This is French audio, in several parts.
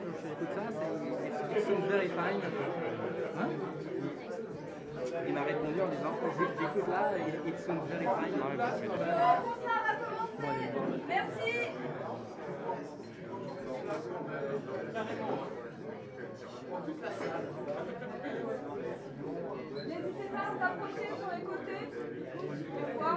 peu, je écoute ça, c'est It's very fine. Hein il m'a répondu en disant j'écoute là, It sounds very fine. Bon, ça va commencer. Merci. N'hésitez pas à vous approcher sur les côtés pour.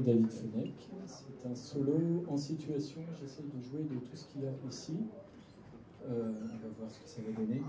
David Fenech. C'est un solo en situation. J'essaie de jouer de tout ce qu'il y a ici. Euh, on va voir ce que ça va donner.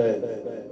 对对对。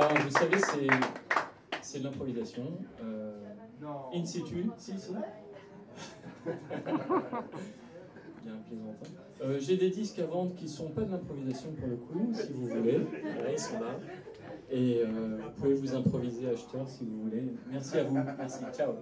Vous savez, c'est, c'est de l'improvisation. Euh, in situ, si, si. Il y a un plaisantin. Euh, j'ai des disques à vendre qui ne sont pas de l'improvisation pour le coup, si vous voulez. Voilà, ils sont là. Et euh, vous pouvez vous improviser acheteur si vous voulez. Merci à vous. Merci. Ciao.